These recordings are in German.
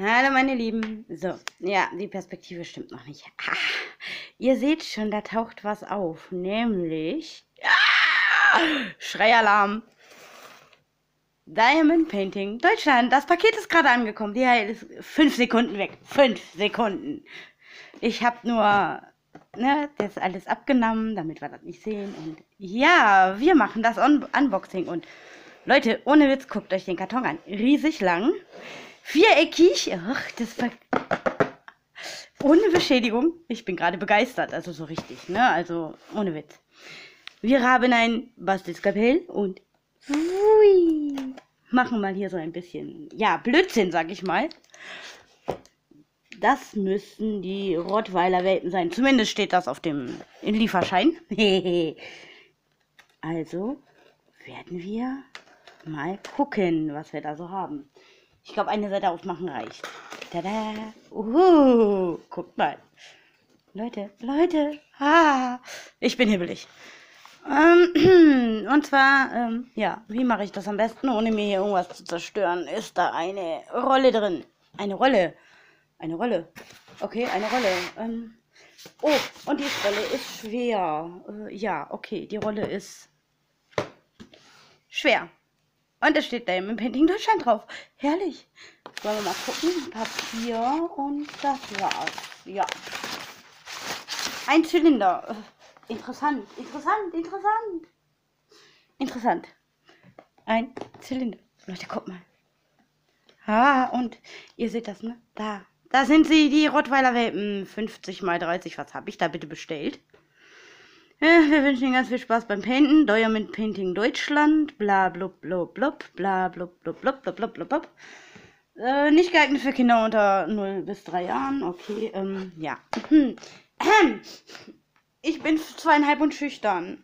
Hallo meine Lieben. So, ja, die Perspektive stimmt noch nicht. Ah, ihr seht schon, da taucht was auf, nämlich ah, Schreialarm. Diamond Painting Deutschland. Das Paket ist gerade angekommen. Die ist fünf Sekunden weg. Fünf Sekunden. Ich habe nur ne, das alles abgenommen, damit wir das nicht sehen. Und ja, wir machen das Un Unboxing. Und Leute, ohne Witz, guckt euch den Karton an. Riesig lang. Viereckig. Ach, das war ohne Beschädigung. Ich bin gerade begeistert. Also so richtig, ne? Also ohne Witz. Wir haben ein Bastelskalpell und hui, machen mal hier so ein bisschen, ja, Blödsinn, sag ich mal. Das müssen die Rottweiler Welpen sein. Zumindest steht das auf dem Lieferschein. also werden wir mal gucken, was wir da so haben. Ich glaube, eine Seite aufmachen reicht. Tada! Uhu, guckt mal. Leute, Leute, ah, ich bin hibbelig. Ähm, und zwar, ähm, ja, wie mache ich das am besten, ohne mir hier irgendwas zu zerstören? Ist da eine Rolle drin? Eine Rolle. Eine Rolle. Okay, eine Rolle. Ähm, oh, und die Rolle ist schwer. Äh, ja, okay, die Rolle ist schwer. Und es steht da im Painting Deutschland drauf. Herrlich. Wollen wir mal gucken. Papier und das war's. Ja. Ein Zylinder. Äh, interessant, interessant, interessant. Interessant. Ein Zylinder. Leute, guck mal. Ah, und ihr seht das, ne? Da. Da sind sie, die Rottweiler Welpen. 50 mal 30. Was habe ich da bitte bestellt? Wir wünschen Ihnen ganz viel Spaß beim Painten. Diamond Painting Deutschland. Bla blub blub blub. Bla blub blub blub blub blub blub. blub. Äh, nicht geeignet für Kinder unter 0 bis 3 Jahren. Okay, ähm, ja. Ich bin zweieinhalb und schüchtern.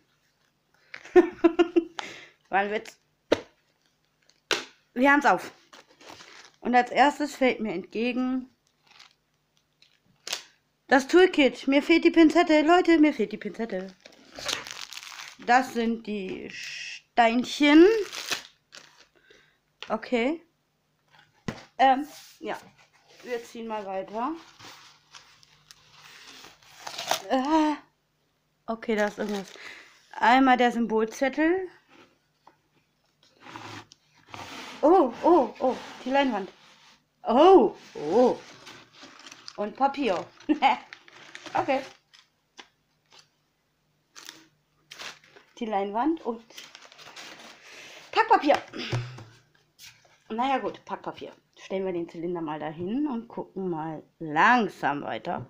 War ein Witz. Wir haben's auf. Und als erstes fällt mir entgegen das Toolkit. Mir fehlt die Pinzette. Leute, mir fehlt die Pinzette. Das sind die Steinchen. Okay. Ähm, ja. Wir ziehen mal weiter. Äh, okay, da ist irgendwas. Einmal der Symbolzettel. Oh, oh, oh, die Leinwand. Oh, oh. Und Papier. okay. Die Leinwand und Packpapier. Naja gut, Packpapier. Stellen wir den Zylinder mal dahin und gucken mal langsam weiter.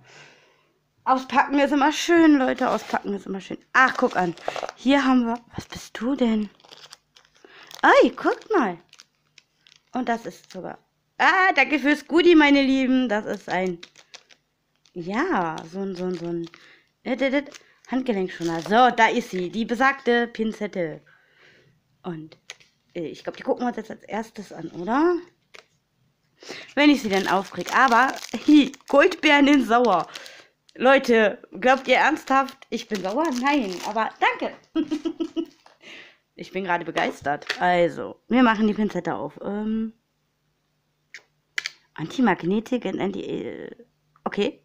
Auspacken ist immer schön, Leute. Auspacken ist immer schön. Ach, guck an. Hier haben wir. Was bist du denn? Ei, guck mal. Und das ist sogar. Ah, danke fürs Goodie, meine Lieben. Das ist ein ja, so ein, so ein, so ein Handgelenkschoner. So, da ist sie, die besagte Pinzette. Und äh, ich glaube, die gucken wir uns jetzt als erstes an, oder? Wenn ich sie dann aufkriege. Aber, hi, Goldbeeren in Sauer. Leute, glaubt ihr ernsthaft, ich bin sauer? Nein, aber danke. ich bin gerade begeistert. Also, wir machen die Pinzette auf. Ähm, Antimagnetik und Anti... Äh, okay.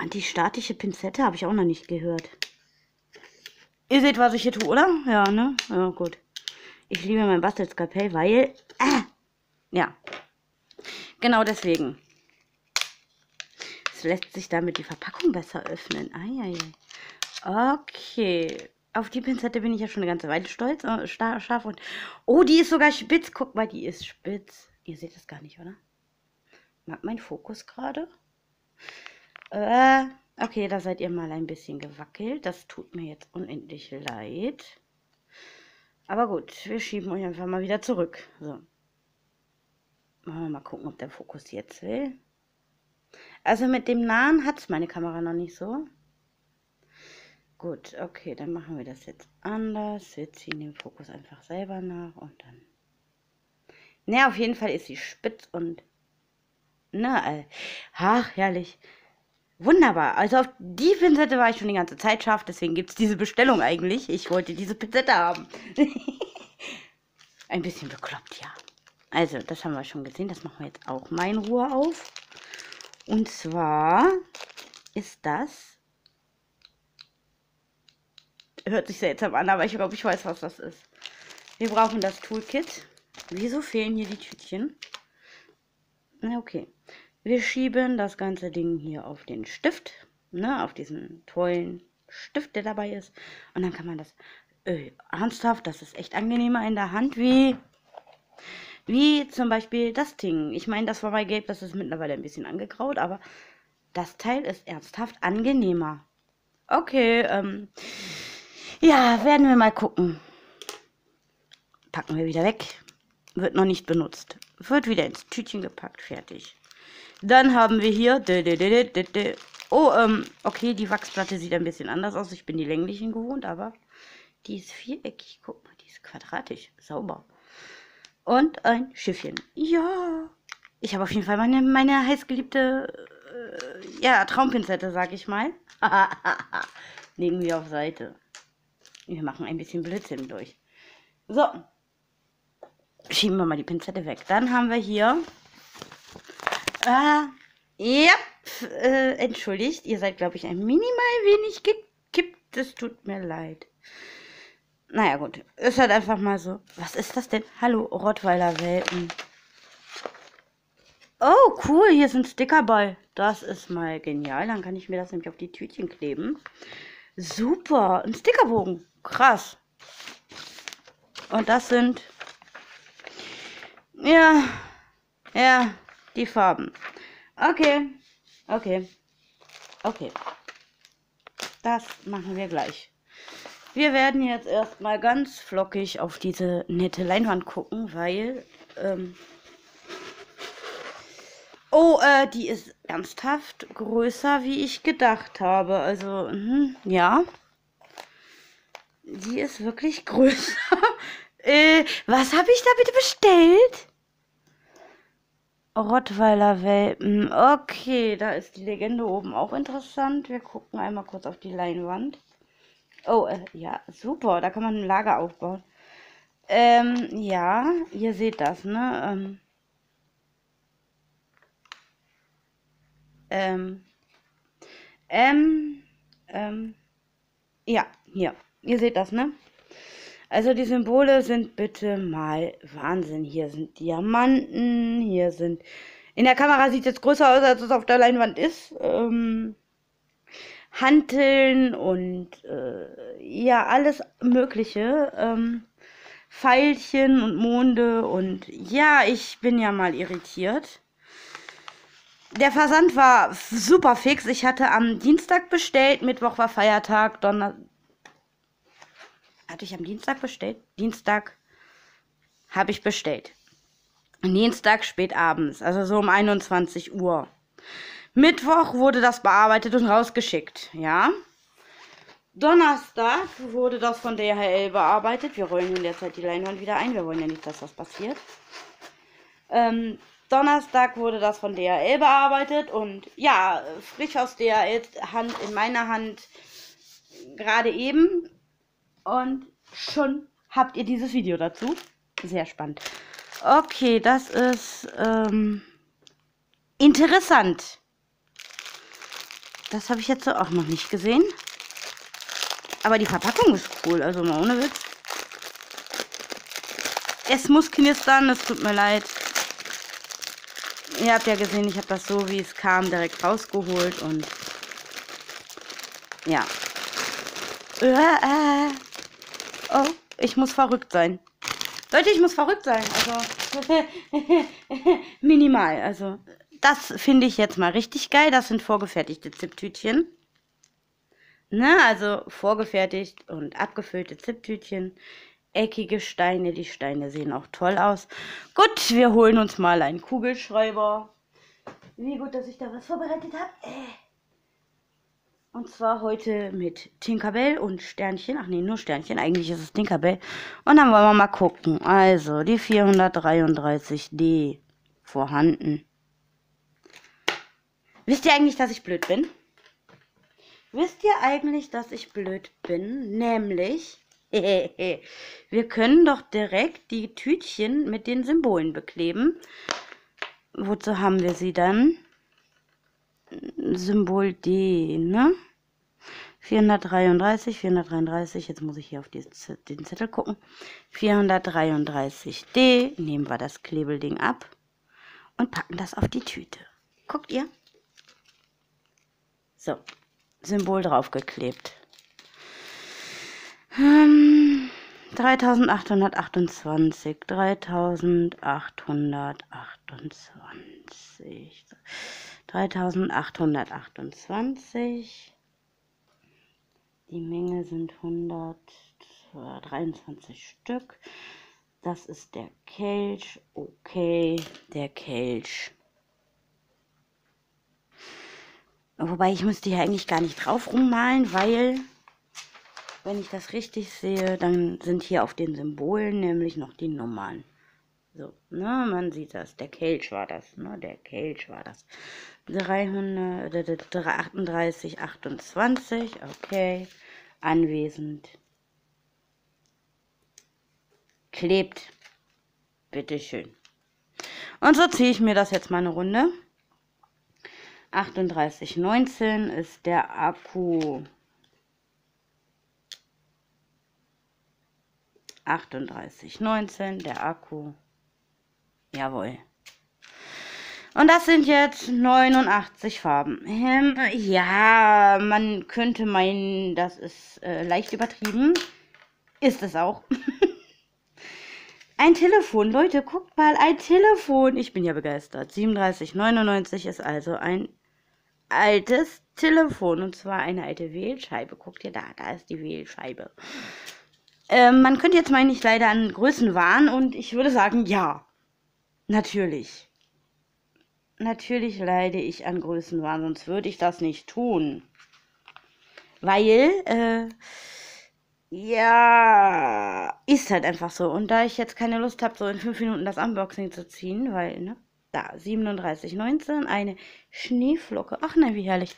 Antistatische Pinzette habe ich auch noch nicht gehört. Ihr seht, was ich hier tue, oder? Ja, ne? Ja, gut. Ich liebe mein Bastelskalpell, weil... Äh, ja. Genau deswegen. Es lässt sich damit die Verpackung besser öffnen. Eieiei. Okay. Auf die Pinzette bin ich ja schon eine ganze Weile stolz. Äh, scharf und... Oh, die ist sogar spitz. Guck mal, die ist spitz. Ihr seht das gar nicht, oder? Mag mein Fokus gerade? Äh, okay, da seid ihr mal ein bisschen gewackelt. Das tut mir jetzt unendlich leid. Aber gut, wir schieben euch einfach mal wieder zurück. So. Machen wir mal gucken, ob der Fokus jetzt will. Also mit dem Nahen hat es meine Kamera noch nicht so. Gut, okay, dann machen wir das jetzt anders. Wir ziehen den Fokus einfach selber nach und dann... Ne, auf jeden Fall ist sie spitz und... Na, äh, ach, herrlich. Wunderbar. Also auf die Pinzette war ich schon die ganze Zeit scharf, deswegen gibt es diese Bestellung eigentlich. Ich wollte diese Pinzette haben. Ein bisschen bekloppt, ja. Also, das haben wir schon gesehen. Das machen wir jetzt auch mal in Ruhe auf. Und zwar ist das. Hört sich seltsam an, aber ich glaube, ich weiß, was das ist. Wir brauchen das Toolkit. Wieso fehlen hier die Tütchen? Na, okay. Wir schieben das ganze Ding hier auf den Stift. Ne, auf diesen tollen Stift, der dabei ist. Und dann kann man das. Äh, ernsthaft, das ist echt angenehmer in der Hand, wie. Wie zum Beispiel das Ding. Ich meine, das war bei Gelb, das ist mittlerweile ein bisschen angegraut, aber das Teil ist ernsthaft angenehmer. Okay, ähm. Ja, werden wir mal gucken. Packen wir wieder weg. Wird noch nicht benutzt. Wird wieder ins Tütchen gepackt. Fertig. Dann haben wir hier. Oh, ähm, okay, die Wachsplatte sieht ein bisschen anders aus. Ich bin die länglichen gewohnt, aber die ist viereckig. Guck mal, die ist quadratisch. Sauber. Und ein Schiffchen. Ja. Ich habe auf jeden Fall meine, meine heißgeliebte äh, ja, Traumpinzette, sag ich mal. Legen wir auf Seite. Wir machen ein bisschen Blödsinn durch. So. Schieben wir mal die Pinzette weg. Dann haben wir hier. Äh, ja, äh, entschuldigt, ihr seid, glaube ich, ein minimal wenig gekippt. Es tut mir leid. Naja, gut. Ist halt einfach mal so. Was ist das denn? Hallo, Rottweiler-Welpen. Oh, cool. Hier sind Sticker bei. Das ist mal genial. Dann kann ich mir das nämlich auf die Tütchen kleben. Super. Ein Stickerbogen. Krass. Und das sind. Ja. Ja. Die Farben. Okay. Okay. Okay. Das machen wir gleich. Wir werden jetzt erstmal ganz flockig auf diese nette Leinwand gucken, weil. Ähm oh, äh, die ist ernsthaft größer, wie ich gedacht habe. Also, mh, ja. Die ist wirklich größer. äh, was habe ich da bitte bestellt? Rottweiler Welpen. Okay, da ist die Legende oben auch interessant. Wir gucken einmal kurz auf die Leinwand. Oh, äh, ja, super. Da kann man ein Lager aufbauen. Ähm, ja, ihr seht das, ne? Ähm, ähm, ähm, ähm, ja, hier. Ihr seht das, ne? Also die Symbole sind bitte mal Wahnsinn. Hier sind Diamanten, hier sind... In der Kamera sieht es jetzt größer aus, als es auf der Leinwand ist. Ähm, Hanteln und äh, ja, alles Mögliche. Ähm, Pfeilchen und Monde und ja, ich bin ja mal irritiert. Der Versand war super fix. Ich hatte am Dienstag bestellt, Mittwoch war Feiertag, Donner hatte ich am Dienstag bestellt? Dienstag habe ich bestellt. Dienstag spät abends, also so um 21 Uhr. Mittwoch wurde das bearbeitet und rausgeschickt, ja. Donnerstag wurde das von DHL bearbeitet. Wir rollen in der Zeit die Leinwand wieder ein. Wir wollen ja nicht, dass das passiert. Ähm, Donnerstag wurde das von DHL bearbeitet und ja, frisch aus DHL Hand in meiner Hand gerade eben. Und schon habt ihr dieses Video dazu. Sehr spannend. Okay, das ist ähm, interessant. Das habe ich jetzt auch noch nicht gesehen. Aber die Verpackung ist cool, also mal ohne Witz. Es muss knistern, es tut mir leid. Ihr habt ja gesehen, ich habe das so, wie es kam, direkt rausgeholt und ja. Äh, äh. Oh, ich muss verrückt sein. Leute, ich muss verrückt sein. Also, minimal. Also, das finde ich jetzt mal richtig geil. Das sind vorgefertigte Ziptütchen. Ne, also vorgefertigt und abgefüllte Ziptütchen. Eckige Steine. Die Steine sehen auch toll aus. Gut, wir holen uns mal einen Kugelschreiber. Wie gut, dass ich da was vorbereitet habe. Äh. Und zwar heute mit Tinkerbell und Sternchen. Ach nee, nur Sternchen. Eigentlich ist es Tinkerbell. Und dann wollen wir mal gucken. Also, die 433D vorhanden. Wisst ihr eigentlich, dass ich blöd bin? Wisst ihr eigentlich, dass ich blöd bin? Nämlich, Wir können doch direkt die Tütchen mit den Symbolen bekleben. Wozu haben wir sie dann? Symbol D, ne? 433, 433, jetzt muss ich hier auf den Zettel gucken. 433D, nehmen wir das Klebelding ab und packen das auf die Tüte. Guckt ihr? So, Symbol draufgeklebt. Ähm, 3828, 3828, 3828. Die Menge sind 123 Stück. Das ist der Kelch. Okay, der Kelch. Wobei ich müsste hier eigentlich gar nicht drauf rummalen, weil, wenn ich das richtig sehe, dann sind hier auf den Symbolen nämlich noch die Nummern. So, ne, man sieht das. Der Kelch war das, ne, der Kelch war das. 338, 28, okay. Anwesend. Klebt. Bitteschön. Und so ziehe ich mir das jetzt mal eine Runde. 3819 ist der Akku. 3819, der Akku. Jawohl. Und das sind jetzt 89 Farben. Ähm, ja, man könnte meinen, das ist äh, leicht übertrieben. Ist es auch. ein Telefon, Leute, guckt mal, ein Telefon. Ich bin ja begeistert. 37,99 ist also ein altes Telefon. Und zwar eine alte Wählscheibe. Guckt ihr da, da ist die Wählscheibe. Ähm, man könnte jetzt meinen, ich leider an Größenwahn. Und ich würde sagen, ja. Natürlich. Natürlich leide ich an Größenwahn, sonst würde ich das nicht tun. Weil, äh, ja, ist halt einfach so. Und da ich jetzt keine Lust habe, so in fünf Minuten das Unboxing zu ziehen, weil, ne, da, 37,19, eine Schneeflocke. Ach nein, wie herrlich.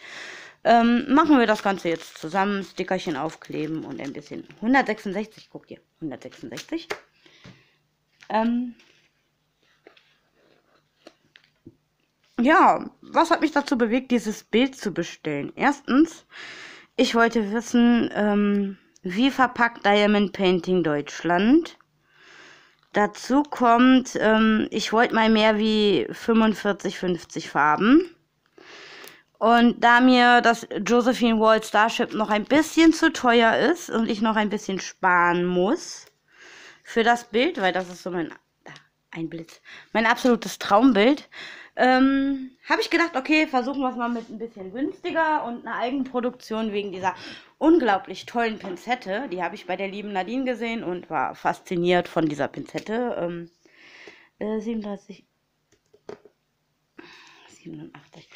Ähm, machen wir das Ganze jetzt zusammen. Stickerchen aufkleben und ein bisschen. 166, guck dir. 166. Ähm, ja, was hat mich dazu bewegt, dieses Bild zu bestellen? Erstens, ich wollte wissen, ähm, wie verpackt Diamond Painting Deutschland? Dazu kommt, ähm, ich wollte mal mehr wie 45, 50 Farben. Und da mir das Josephine Wall Starship noch ein bisschen zu teuer ist und ich noch ein bisschen sparen muss für das Bild, weil das ist so mein, ein Blitz, mein absolutes Traumbild, ähm, habe ich gedacht, okay, versuchen wir es mal mit ein bisschen günstiger und einer Eigenproduktion wegen dieser unglaublich tollen Pinzette. Die habe ich bei der lieben Nadine gesehen und war fasziniert von dieser Pinzette. Ähm, äh, 37, 87.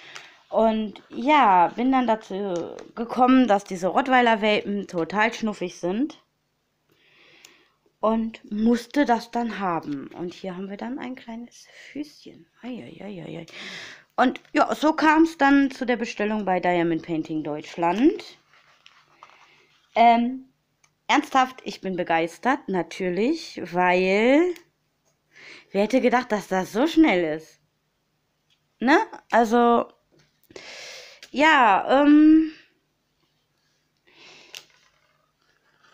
Und ja, bin dann dazu gekommen, dass diese Rottweiler-Welpen total schnuffig sind und musste das dann haben. Und hier haben wir dann ein kleines Füßchen. Eieieiei. Und ja, so kam es dann zu der Bestellung bei Diamond Painting Deutschland. Ähm, ernsthaft, ich bin begeistert, natürlich, weil wer hätte gedacht, dass das so schnell ist? Ne? Also, ja, ähm,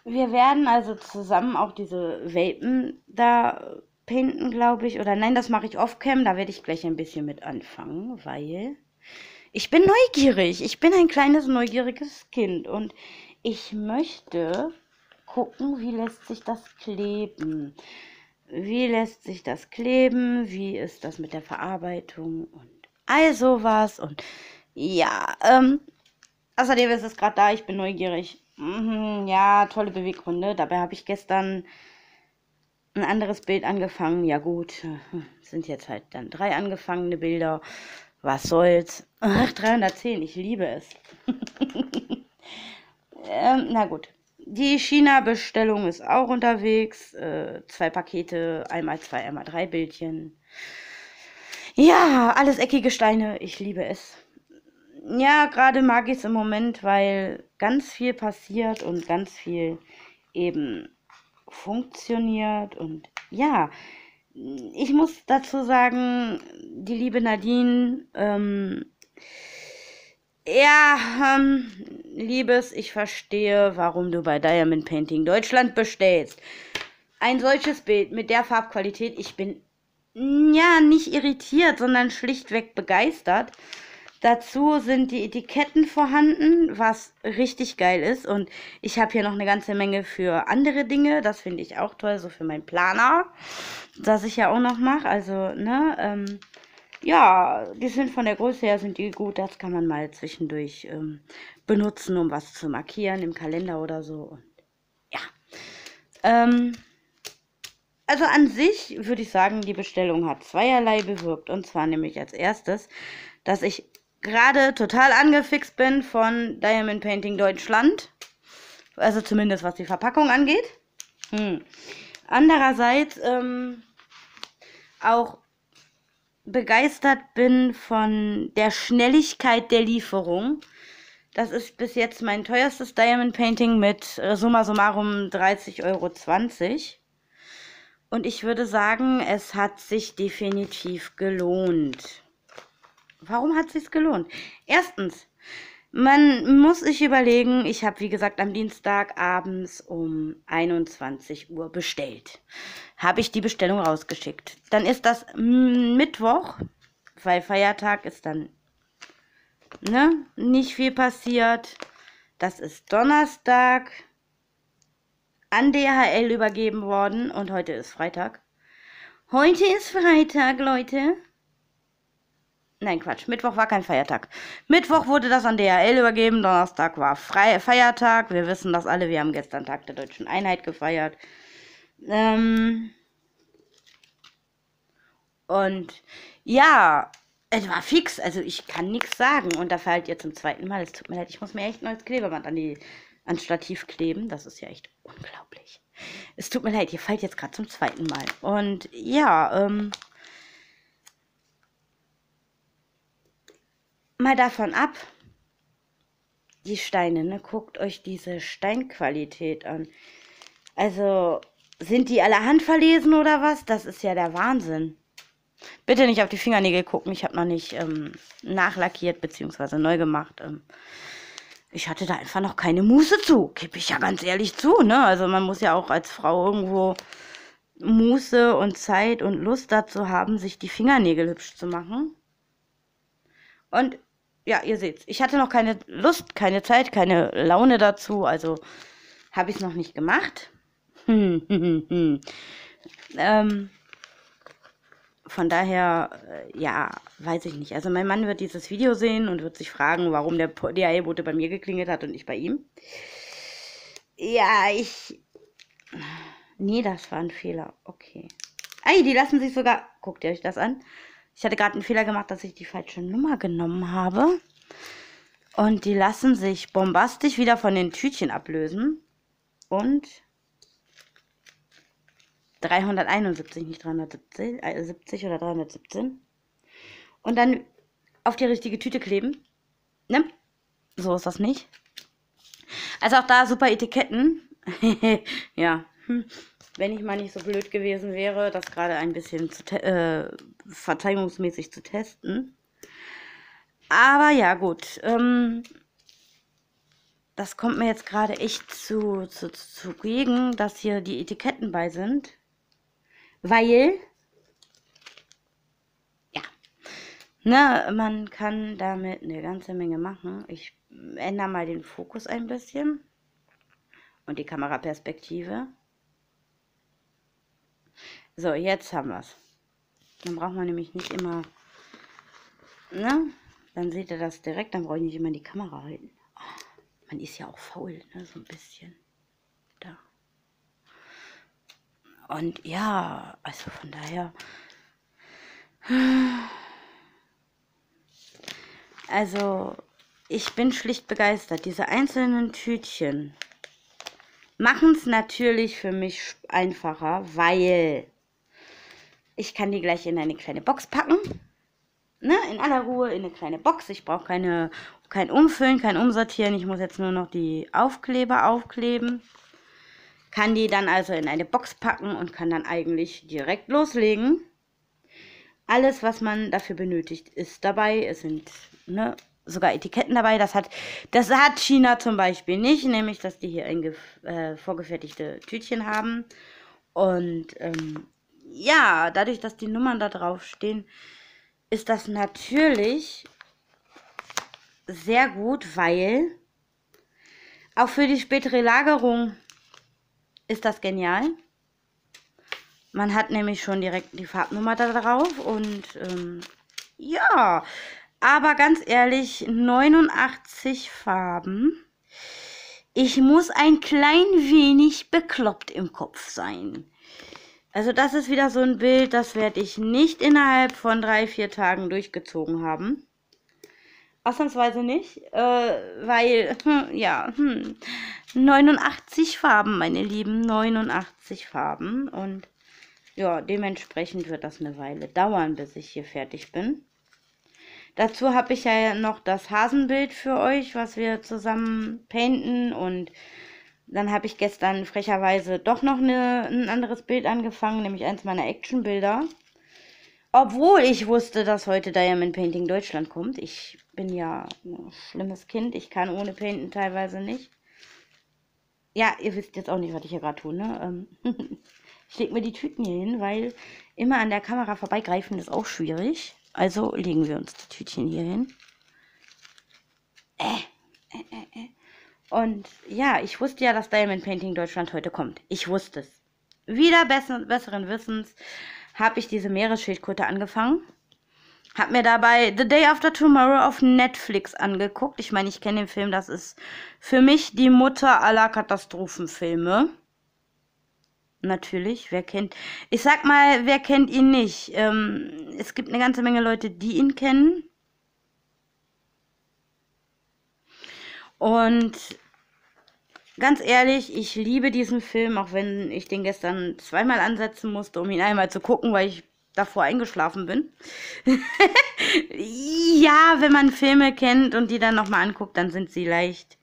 Wir werden also zusammen auch diese Welpen da painten, glaube ich. Oder nein, das mache ich off-cam. Da werde ich gleich ein bisschen mit anfangen, weil ich bin neugierig. Ich bin ein kleines neugieriges Kind und ich möchte gucken, wie lässt sich das kleben. Wie lässt sich das kleben? Wie ist das mit der Verarbeitung und all sowas und ja, ähm, außerdem ist es gerade da, ich bin neugierig. Mhm, ja, tolle Beweggründe. Dabei habe ich gestern ein anderes Bild angefangen. Ja gut, sind jetzt halt dann drei angefangene Bilder. Was soll's? Ach, 310, ich liebe es. ähm, na gut. Die China-Bestellung ist auch unterwegs. Äh, zwei Pakete, einmal zwei, einmal drei Bildchen. Ja, alles eckige Steine. Ich liebe es ja, gerade mag ich es im Moment, weil ganz viel passiert und ganz viel eben funktioniert und ja, ich muss dazu sagen, die liebe Nadine, ähm, ja, ähm, Liebes, ich verstehe, warum du bei Diamond Painting Deutschland bestellst. Ein solches Bild mit der Farbqualität, ich bin ja nicht irritiert, sondern schlichtweg begeistert. Dazu sind die Etiketten vorhanden, was richtig geil ist. Und ich habe hier noch eine ganze Menge für andere Dinge. Das finde ich auch toll, so für meinen Planer, das ich ja auch noch mache. Also, ne, ähm, ja, die sind von der Größe her sind die gut. Das kann man mal zwischendurch ähm, benutzen, um was zu markieren im Kalender oder so. Und ja. Ähm, also an sich würde ich sagen, die Bestellung hat zweierlei bewirkt. Und zwar nämlich als erstes, dass ich gerade total angefixt bin von Diamond Painting Deutschland. Also zumindest was die Verpackung angeht. Hm. Andererseits ähm, auch begeistert bin von der Schnelligkeit der Lieferung. Das ist bis jetzt mein teuerstes Diamond Painting mit äh, summa summarum 30,20 Euro. Und ich würde sagen, es hat sich definitiv gelohnt. Warum hat es sich gelohnt? Erstens, man muss sich überlegen, ich habe wie gesagt am Dienstag abends um 21 Uhr bestellt. Habe ich die Bestellung rausgeschickt. Dann ist das Mittwoch, weil Feiertag ist dann ne, nicht viel passiert. Das ist Donnerstag an DHL übergeben worden und heute ist Freitag. Heute ist Freitag, Leute. Nein, Quatsch. Mittwoch war kein Feiertag. Mittwoch wurde das an DHL übergeben. Donnerstag war Frei Feiertag. Wir wissen das alle. Wir haben gestern Tag der Deutschen Einheit gefeiert. Ähm und ja, es war fix. Also ich kann nichts sagen. Und da fällt ihr zum zweiten Mal. Es tut mir leid. Ich muss mir echt neues Klebeband an die ans Stativ kleben. Das ist ja echt unglaublich. Es tut mir leid. Ihr fällt jetzt gerade zum zweiten Mal. Und ja, ähm mal davon ab, die Steine, ne? Guckt euch diese Steinqualität an. Also, sind die alle handverlesen oder was? Das ist ja der Wahnsinn. Bitte nicht auf die Fingernägel gucken. Ich habe noch nicht ähm, nachlackiert bzw. neu gemacht. Ähm, ich hatte da einfach noch keine Muße zu. Gebe ich ja ganz ehrlich zu. Ne? Also man muss ja auch als Frau irgendwo Muße und Zeit und Lust dazu haben, sich die Fingernägel hübsch zu machen. Und ja, ihr seht's. Ich hatte noch keine Lust, keine Zeit, keine Laune dazu, also habe ich es noch nicht gemacht. ähm, von daher, äh, ja, weiß ich nicht. Also mein Mann wird dieses Video sehen und wird sich fragen, warum der DHL-Bote bei mir geklingelt hat und nicht bei ihm. Ja, ich... Nee, das war ein Fehler. Okay. Ey, die lassen sich sogar... Guckt ihr euch das an? Ich hatte gerade einen Fehler gemacht, dass ich die falsche Nummer genommen habe. Und die lassen sich bombastisch wieder von den Tütchen ablösen. Und 371, nicht 370 äh, 70 oder 317. Und dann auf die richtige Tüte kleben. Ne? So ist das nicht. Also auch da super Etiketten. ja. Hm wenn ich mal nicht so blöd gewesen wäre, das gerade ein bisschen zu äh, verteidigungsmäßig zu testen. Aber ja, gut. Ähm, das kommt mir jetzt gerade echt zu, zu, zugegen, dass hier die Etiketten bei sind. Weil, ja, ne, man kann damit eine ganze Menge machen. Ich ändere mal den Fokus ein bisschen und die Kameraperspektive. So, jetzt haben wir es. Dann braucht man nämlich nicht immer, ne? Dann seht ihr das direkt, dann brauche ich nicht immer die Kamera halten. Oh, man ist ja auch faul, ne? So ein bisschen. Da. Und ja, also von daher. Also, ich bin schlicht begeistert. Diese einzelnen Tütchen machen es natürlich für mich einfacher, weil ich kann die gleich in eine kleine Box packen. Ne, in aller Ruhe in eine kleine Box. Ich brauche keine, kein Umfüllen, kein Umsortieren. Ich muss jetzt nur noch die Aufkleber aufkleben. Kann die dann also in eine Box packen und kann dann eigentlich direkt loslegen. Alles, was man dafür benötigt, ist dabei. Es sind ne, sogar Etiketten dabei. Das hat, das hat China zum Beispiel nicht, nämlich dass die hier ein äh, vorgefertigte Tütchen haben. Und ähm, ja, dadurch, dass die Nummern da drauf stehen, ist das natürlich sehr gut, weil auch für die spätere Lagerung ist das genial. Man hat nämlich schon direkt die Farbnummer da drauf und ähm, ja, aber ganz ehrlich, 89 Farben. Ich muss ein klein wenig bekloppt im Kopf sein. Also das ist wieder so ein Bild, das werde ich nicht innerhalb von drei, vier Tagen durchgezogen haben. Ausnahmsweise nicht, äh, weil, hm, ja, hm, 89 Farben, meine Lieben, 89 Farben. Und ja, dementsprechend wird das eine Weile dauern, bis ich hier fertig bin. Dazu habe ich ja noch das Hasenbild für euch, was wir zusammen painten und dann habe ich gestern frecherweise doch noch eine, ein anderes Bild angefangen, nämlich eins meiner Actionbilder. Obwohl ich wusste, dass heute Diamond Painting Deutschland kommt. Ich bin ja ein schlimmes Kind. Ich kann ohne Painten teilweise nicht. Ja, ihr wisst jetzt auch nicht, was ich hier gerade tue, ne? Ähm, ich lege mir die Tüten hier hin, weil immer an der Kamera vorbeigreifen ist auch schwierig. Also legen wir uns die Tütchen hier hin. Äh, äh, äh, äh. Und ja, ich wusste ja, dass Diamond Painting Deutschland heute kommt. Ich wusste es. Wieder besser, besseren Wissens habe ich diese Meeresschildkröte angefangen. Hab mir dabei The Day After Tomorrow auf Netflix angeguckt. Ich meine, ich kenne den Film, das ist für mich die Mutter aller Katastrophenfilme. Natürlich, wer kennt. Ich sag mal, wer kennt ihn nicht? Ähm, es gibt eine ganze Menge Leute, die ihn kennen. Und ganz ehrlich, ich liebe diesen Film, auch wenn ich den gestern zweimal ansetzen musste, um ihn einmal zu gucken, weil ich davor eingeschlafen bin. ja, wenn man Filme kennt und die dann nochmal anguckt, dann sind sie leicht.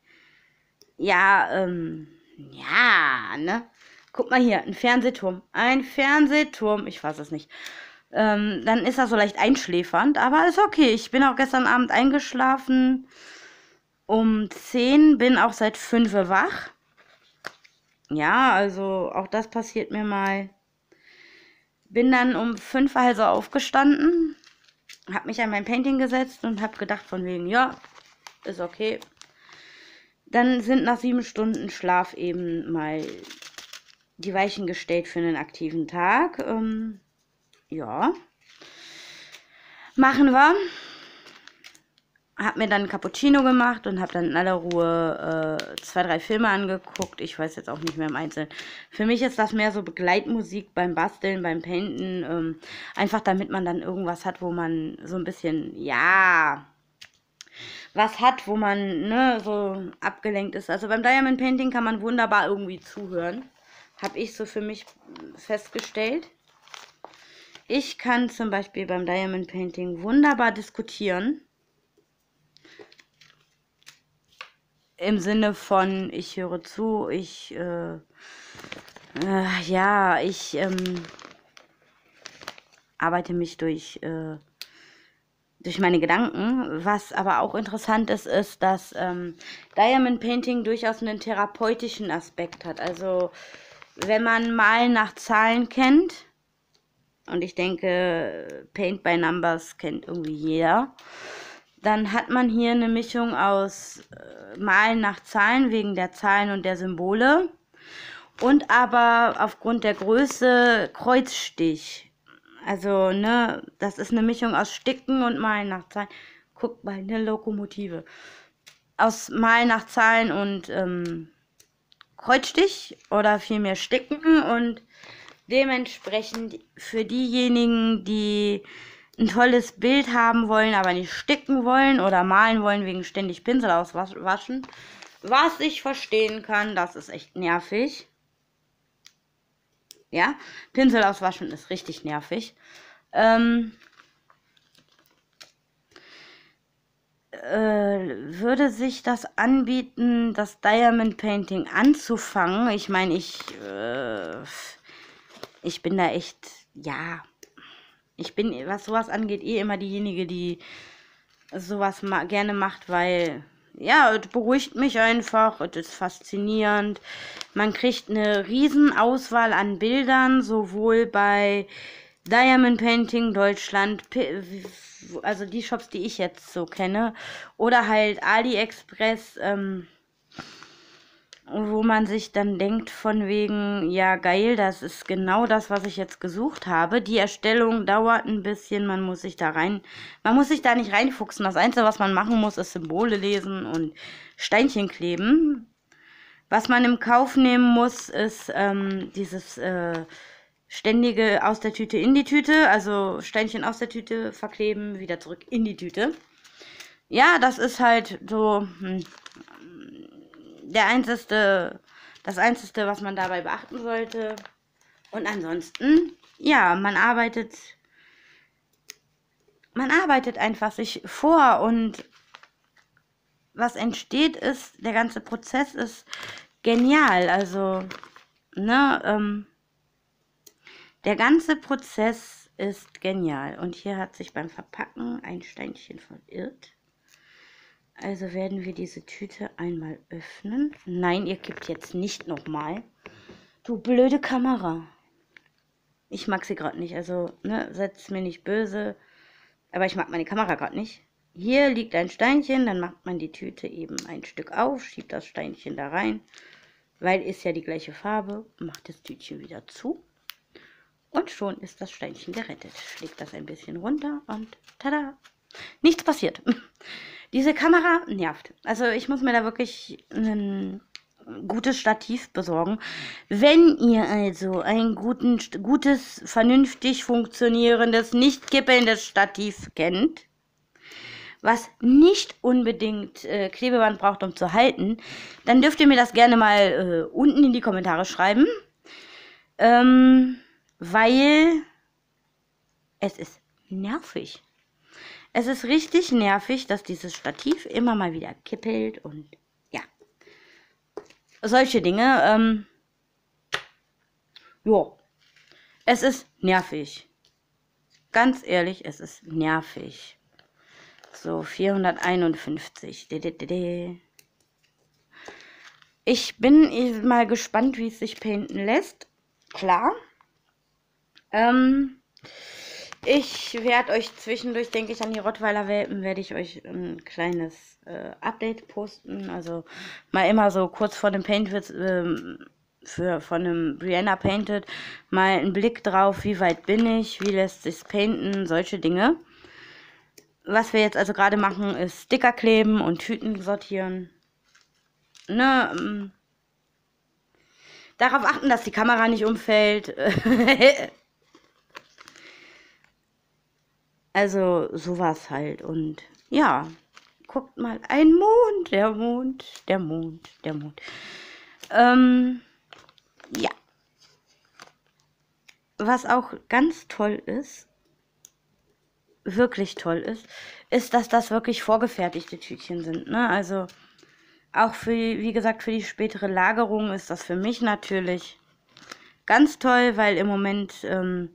Ja, ähm, ja, ne? Guck mal hier, ein Fernsehturm. Ein Fernsehturm. Ich weiß es nicht. Ähm, dann ist das so leicht einschläfernd, aber ist okay. Ich bin auch gestern Abend eingeschlafen um 10, bin auch seit 5 wach. Ja, also auch das passiert mir mal. Bin dann um 5 also aufgestanden, hab mich an mein Painting gesetzt und hab gedacht von wegen, ja, ist okay. Dann sind nach sieben Stunden Schlaf eben mal die Weichen gestellt für einen aktiven Tag. Ähm, ja. Machen wir habe mir dann Cappuccino gemacht und habe dann in aller Ruhe äh, zwei, drei Filme angeguckt. Ich weiß jetzt auch nicht mehr im Einzelnen. Für mich ist das mehr so Begleitmusik beim Basteln, beim Painten. Ähm, einfach damit man dann irgendwas hat, wo man so ein bisschen, ja, was hat, wo man ne, so abgelenkt ist. Also beim Diamond Painting kann man wunderbar irgendwie zuhören. Habe ich so für mich festgestellt. Ich kann zum Beispiel beim Diamond Painting wunderbar diskutieren im Sinne von, ich höre zu, ich, äh, äh, ja, ich ähm, arbeite mich durch, äh, durch meine Gedanken. Was aber auch interessant ist, ist, dass ähm, Diamond Painting durchaus einen therapeutischen Aspekt hat. Also, wenn man Malen nach Zahlen kennt, und ich denke, Paint by Numbers kennt irgendwie jeder, dann hat man hier eine Mischung aus äh, Malen nach Zahlen wegen der Zahlen und der Symbole und aber aufgrund der Größe Kreuzstich. Also, ne, das ist eine Mischung aus Sticken und Malen nach Zahlen. Guck mal, eine Lokomotive. Aus Malen nach Zahlen und ähm, Kreuzstich oder vielmehr Sticken und dementsprechend für diejenigen, die ein tolles Bild haben wollen, aber nicht sticken wollen oder malen wollen wegen ständig Pinsel auswaschen. Was ich verstehen kann, das ist echt nervig. Ja, Pinsel auswaschen ist richtig nervig. Ähm, äh, würde sich das anbieten, das Diamond Painting anzufangen. Ich meine, ich, äh, ich bin da echt, ja, ich bin, was sowas angeht, eh immer diejenige, die sowas ma gerne macht, weil ja, es beruhigt mich einfach, es ist faszinierend. Man kriegt eine riesen Auswahl an Bildern, sowohl bei Diamond Painting Deutschland, also die Shops, die ich jetzt so kenne, oder halt AliExpress, ähm, wo man sich dann denkt von wegen, ja geil, das ist genau das, was ich jetzt gesucht habe. Die Erstellung dauert ein bisschen, man muss sich da rein, man muss sich da nicht reinfuchsen. Das Einzige, was man machen muss, ist Symbole lesen und Steinchen kleben. Was man im Kauf nehmen muss, ist ähm, dieses äh, ständige aus der Tüte in die Tüte, also Steinchen aus der Tüte verkleben, wieder zurück in die Tüte. Ja, das ist halt so, hm, der einzige, das einzige, was man dabei beachten sollte. Und ansonsten, ja, man arbeitet, man arbeitet einfach sich vor und was entsteht ist, der ganze Prozess ist genial. Also, ne, ähm, der ganze Prozess ist genial. Und hier hat sich beim Verpacken ein Steinchen verirrt. Also werden wir diese Tüte einmal öffnen. Nein, ihr kippt jetzt nicht nochmal. Du blöde Kamera. Ich mag sie gerade nicht. Also, ne, setzt mir nicht böse. Aber ich mag meine Kamera gerade nicht. Hier liegt ein Steinchen, dann macht man die Tüte eben ein Stück auf, schiebt das Steinchen da rein, weil ist ja die gleiche Farbe, macht das Tütchen wieder zu und schon ist das Steinchen gerettet. Schlägt das ein bisschen runter und tada, nichts passiert. Diese Kamera nervt. Also ich muss mir da wirklich ein gutes Stativ besorgen. Wenn ihr also ein guten, gutes, vernünftig funktionierendes, nicht kippelndes Stativ kennt, was nicht unbedingt äh, Klebeband braucht, um zu halten, dann dürft ihr mir das gerne mal äh, unten in die Kommentare schreiben. Ähm, weil es ist nervig. Es ist richtig nervig, dass dieses Stativ immer mal wieder kippelt und ja. Solche Dinge. Ähm, jo. Es ist nervig. Ganz ehrlich, es ist nervig. So, 451. Ich bin mal gespannt, wie es sich painten lässt. Klar. Ähm, ich werde euch zwischendurch, denke ich, an die Rottweiler Welpen, werde ich euch ein kleines äh, Update posten. Also mal immer so kurz vor dem Paint wird ähm, für von einem Brianna Painted mal einen Blick drauf, wie weit bin ich, wie lässt sich painten, solche Dinge. Was wir jetzt also gerade machen, ist Sticker kleben und Tüten sortieren. Ne, ähm, darauf achten, dass die Kamera nicht umfällt. Also sowas halt. Und ja, guckt mal, ein Mond, der Mond, der Mond, der Mond. Ähm, ja. Was auch ganz toll ist, wirklich toll ist, ist, dass das wirklich vorgefertigte Tütchen sind. Ne? Also auch für, wie gesagt, für die spätere Lagerung ist das für mich natürlich ganz toll, weil im Moment ähm,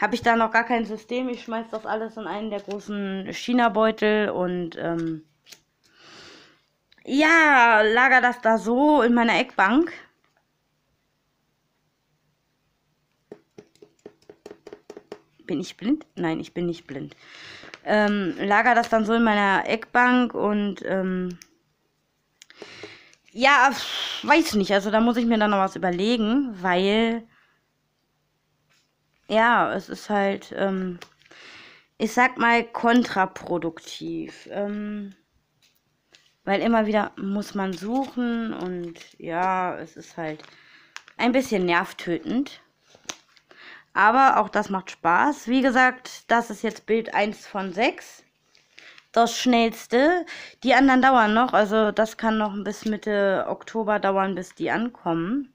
habe ich da noch gar kein System. Ich schmeiß das alles in einen der großen China-Beutel und ähm, ja, lager das da so in meiner Eckbank. Bin ich blind? Nein, ich bin nicht blind. Ähm, lager das dann so in meiner Eckbank und ähm, ja, weiß nicht. Also da muss ich mir dann noch was überlegen, weil ja, es ist halt, ähm, ich sag mal, kontraproduktiv. Ähm, weil immer wieder muss man suchen und ja, es ist halt ein bisschen nervtötend. Aber auch das macht Spaß. Wie gesagt, das ist jetzt Bild 1 von 6. Das schnellste. Die anderen dauern noch. Also das kann noch bis Mitte Oktober dauern, bis die ankommen.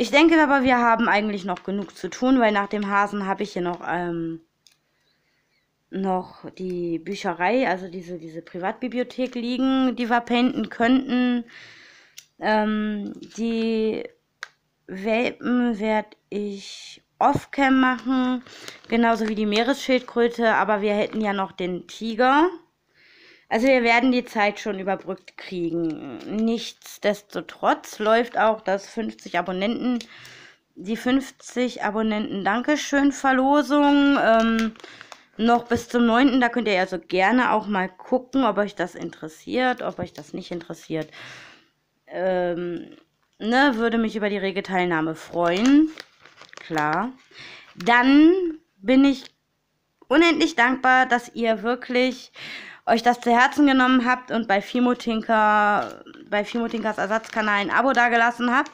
Ich denke aber, wir haben eigentlich noch genug zu tun, weil nach dem Hasen habe ich hier noch ähm, noch die Bücherei, also diese, diese Privatbibliothek liegen, die wir painten könnten. Ähm, die Welpen werde ich off-cam machen, genauso wie die Meeresschildkröte, aber wir hätten ja noch den Tiger. Also wir werden die Zeit schon überbrückt kriegen. Nichtsdestotrotz läuft auch das 50 Abonnenten, die 50 Abonnenten Dankeschön Verlosung ähm, noch bis zum 9. Da könnt ihr also gerne auch mal gucken, ob euch das interessiert, ob euch das nicht interessiert. Ähm, ne, würde mich über die rege Teilnahme freuen. Klar. Dann bin ich unendlich dankbar, dass ihr wirklich euch das zu Herzen genommen habt und bei Fimotinker, bei Fimotinkers Ersatzkanal ein Abo dagelassen habt.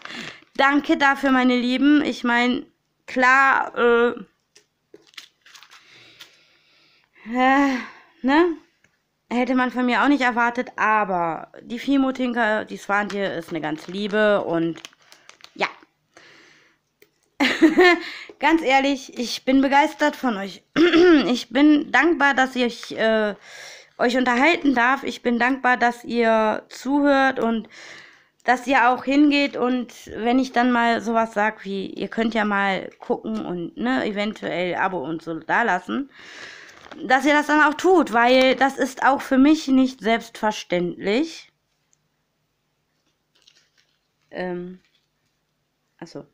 Danke dafür, meine Lieben. Ich meine, klar, äh, äh, ne? Hätte man von mir auch nicht erwartet, aber die Fimotinker, die Swantje ist eine ganz liebe und ja. ganz ehrlich, ich bin begeistert von euch. ich bin dankbar, dass ich äh, euch unterhalten darf. Ich bin dankbar, dass ihr zuhört und dass ihr auch hingeht und wenn ich dann mal sowas sag wie, ihr könnt ja mal gucken und ne, eventuell Abo und so da lassen, dass ihr das dann auch tut, weil das ist auch für mich nicht selbstverständlich. Ähm, achso.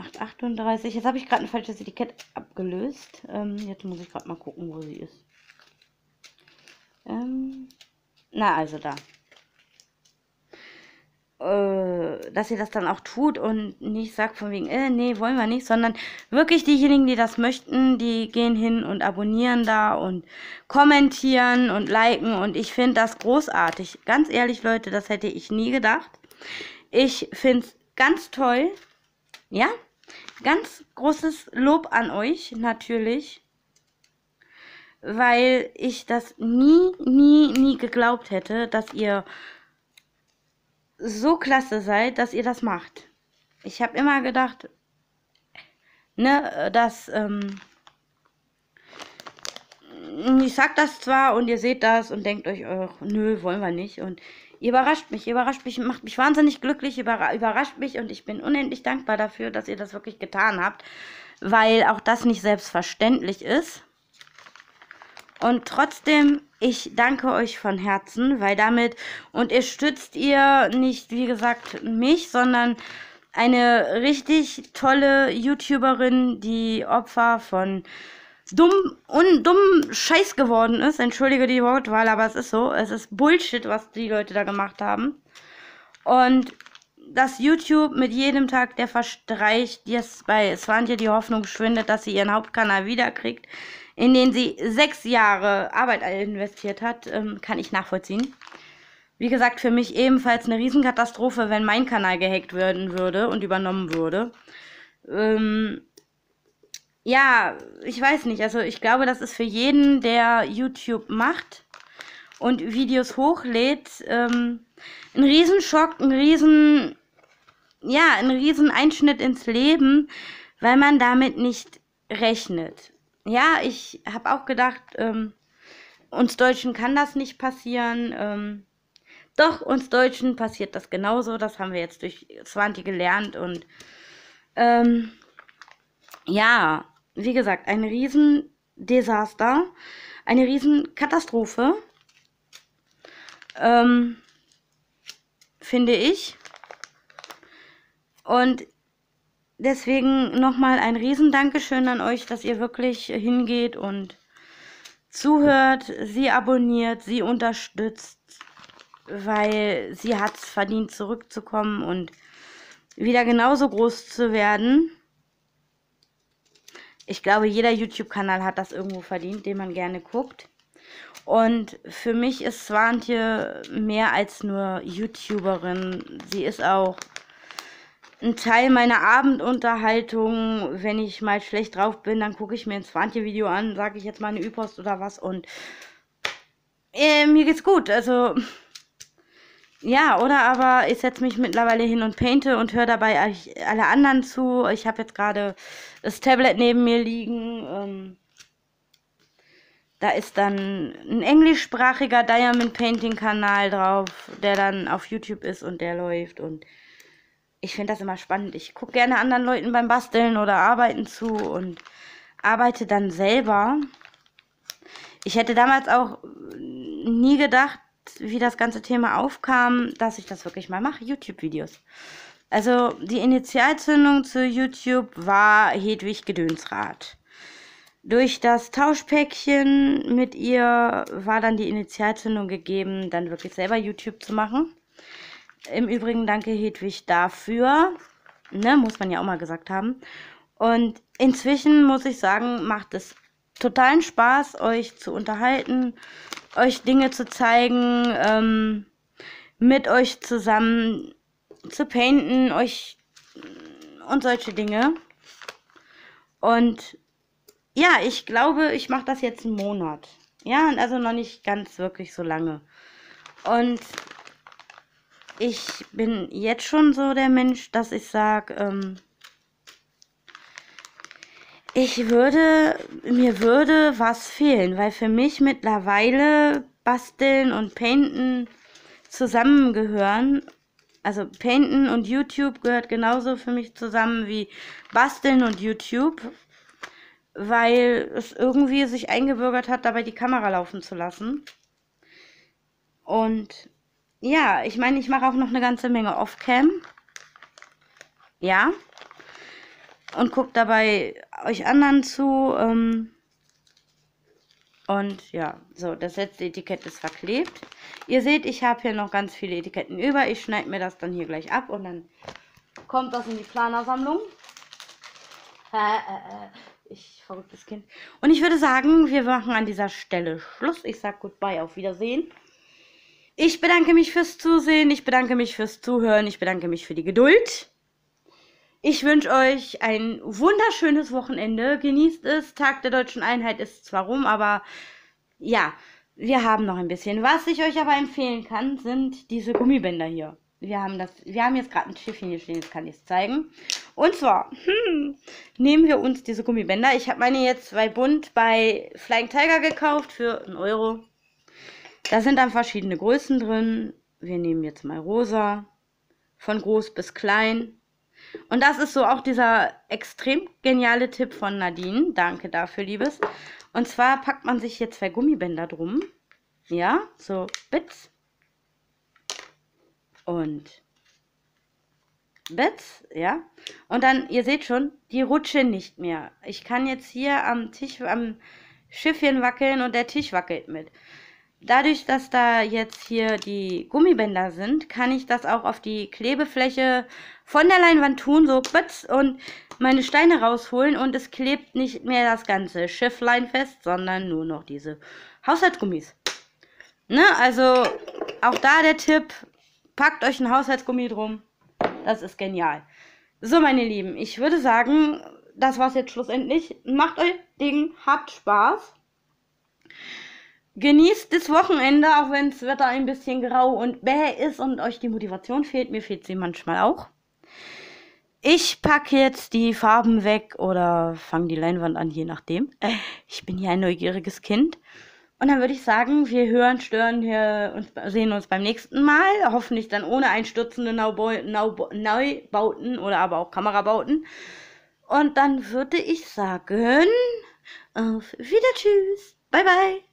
838. Jetzt habe ich gerade ein falsches Etikett abgelöst. Ähm, jetzt muss ich gerade mal gucken, wo sie ist. Ähm, na, also da. Äh, dass ihr das dann auch tut und nicht sagt von wegen, äh, nee, wollen wir nicht, sondern wirklich diejenigen, die das möchten, die gehen hin und abonnieren da und kommentieren und liken und ich finde das großartig. Ganz ehrlich, Leute, das hätte ich nie gedacht. Ich finde es ganz toll. Ja, ganz großes Lob an euch natürlich, weil ich das nie, nie, nie geglaubt hätte, dass ihr so klasse seid, dass ihr das macht. Ich habe immer gedacht, ne, dass, ähm, ich sag das zwar und ihr seht das und denkt euch, oh, nö, wollen wir nicht. Und Ihr überrascht mich, ihr überrascht mich, macht mich wahnsinnig glücklich, überrascht mich und ich bin unendlich dankbar dafür, dass ihr das wirklich getan habt, weil auch das nicht selbstverständlich ist. Und trotzdem, ich danke euch von Herzen, weil damit unterstützt ihr nicht, wie gesagt, mich, sondern eine richtig tolle YouTuberin, die Opfer von dumm und dumm Scheiß geworden ist. Entschuldige die Wortwahl, aber es ist so. Es ist Bullshit, was die Leute da gemacht haben. Und dass YouTube mit jedem Tag, der verstreicht, jetzt bei Swantje die Hoffnung schwindet, dass sie ihren Hauptkanal wiederkriegt, in den sie sechs Jahre Arbeit investiert hat, ähm, kann ich nachvollziehen. Wie gesagt, für mich ebenfalls eine Riesenkatastrophe, wenn mein Kanal gehackt werden würde und übernommen würde. Ähm, ja, ich weiß nicht. Also ich glaube, das ist für jeden, der YouTube macht und Videos hochlädt, ähm, ein Riesenschock, ein Riesen, ja, ein Rieseneinschnitt ins Leben, weil man damit nicht rechnet. Ja, ich habe auch gedacht, ähm, uns Deutschen kann das nicht passieren. Ähm, doch, uns Deutschen passiert das genauso. Das haben wir jetzt durch Swanti gelernt und ähm, ja, wie gesagt, ein Riesendesaster, eine Riesenkatastrophe, ähm, finde ich. Und deswegen nochmal ein Riesendankeschön an euch, dass ihr wirklich hingeht und zuhört, sie abonniert, sie unterstützt, weil sie hat es verdient, zurückzukommen und wieder genauso groß zu werden. Ich glaube, jeder YouTube-Kanal hat das irgendwo verdient, den man gerne guckt. Und für mich ist Swantje mehr als nur YouTuberin. Sie ist auch ein Teil meiner Abendunterhaltung. Wenn ich mal schlecht drauf bin, dann gucke ich mir ein Swantje-Video an, sage ich jetzt mal eine Üpost oder was und äh, mir geht's gut. Also ja, oder aber ich setze mich mittlerweile hin und painte und höre dabei alle anderen zu. Ich habe jetzt gerade das Tablet neben mir liegen. Ähm, da ist dann ein englischsprachiger Diamond Painting Kanal drauf, der dann auf YouTube ist und der läuft. Und ich finde das immer spannend. Ich gucke gerne anderen Leuten beim Basteln oder Arbeiten zu und arbeite dann selber. Ich hätte damals auch nie gedacht, wie das ganze Thema aufkam, dass ich das wirklich mal mache, YouTube-Videos. Also die Initialzündung zu YouTube war Hedwig Gedönsrad. Durch das Tauschpäckchen mit ihr war dann die Initialzündung gegeben, dann wirklich selber YouTube zu machen. Im Übrigen danke Hedwig dafür. Ne, muss man ja auch mal gesagt haben. Und inzwischen muss ich sagen, macht es totalen Spaß, euch zu unterhalten, euch Dinge zu zeigen, ähm, mit euch zusammen zu painten, euch und solche Dinge. Und ja, ich glaube, ich mache das jetzt einen Monat. Ja, also noch nicht ganz wirklich so lange. Und ich bin jetzt schon so der Mensch, dass ich sage, ähm, ich würde, mir würde was fehlen, weil für mich mittlerweile Basteln und Painten zusammengehören. Also Painten und YouTube gehört genauso für mich zusammen wie Basteln und YouTube, weil es irgendwie sich eingebürgert hat, dabei die Kamera laufen zu lassen. Und ja, ich meine, ich mache auch noch eine ganze Menge Off-Cam. Ja, und guckt dabei euch anderen zu. Ähm, und ja, so, das letzte Etikett ist verklebt. Ihr seht, ich habe hier noch ganz viele Etiketten über. Ich schneide mir das dann hier gleich ab und dann kommt das in die Planersammlung. Äh, äh, äh, ich verrücktes Kind. Und ich würde sagen, wir machen an dieser Stelle Schluss. Ich sage Goodbye, auf Wiedersehen. Ich bedanke mich fürs Zusehen, ich bedanke mich fürs Zuhören, ich bedanke mich für die Geduld. Ich wünsche euch ein wunderschönes Wochenende. Genießt es. Tag der deutschen Einheit ist zwar rum, aber ja, wir haben noch ein bisschen. Was ich euch aber empfehlen kann, sind diese Gummibänder hier. Wir haben das, wir haben jetzt gerade ein Schiffchen hier stehen, jetzt kann ich es zeigen. Und zwar hm, nehmen wir uns diese Gummibänder. Ich habe meine jetzt bei Bund bei Flying Tiger gekauft für einen Euro. Da sind dann verschiedene Größen drin. Wir nehmen jetzt mal rosa, von groß bis klein. Und das ist so auch dieser extrem geniale Tipp von Nadine. Danke dafür, Liebes. Und zwar packt man sich hier zwei Gummibänder drum. Ja, so Bits. Und Bits, ja. Und dann, ihr seht schon, die rutschen nicht mehr. Ich kann jetzt hier am Tisch, am Schiffchen wackeln und der Tisch wackelt mit. Dadurch, dass da jetzt hier die Gummibänder sind, kann ich das auch auf die Klebefläche von der Leinwand tun, so putz und meine Steine rausholen und es klebt nicht mehr das ganze Schifflein fest, sondern nur noch diese Haushaltsgummis. Ne, also auch da der Tipp, packt euch ein Haushaltsgummi drum. Das ist genial. So, meine Lieben, ich würde sagen, das war's jetzt schlussendlich. Macht euch Ding, habt Spaß. Genießt das Wochenende, auch wenn das Wetter ein bisschen grau und bäh ist und euch die Motivation fehlt. Mir fehlt sie manchmal auch. Ich packe jetzt die Farben weg oder fange die Leinwand an, je nachdem. Ich bin hier ein neugieriges Kind. Und dann würde ich sagen, wir hören, stören hier und sehen uns beim nächsten Mal. Hoffentlich dann ohne einstürzende Neubauten oder aber auch Kamerabauten. Und dann würde ich sagen, auf Wieder Tschüss. Bye bye.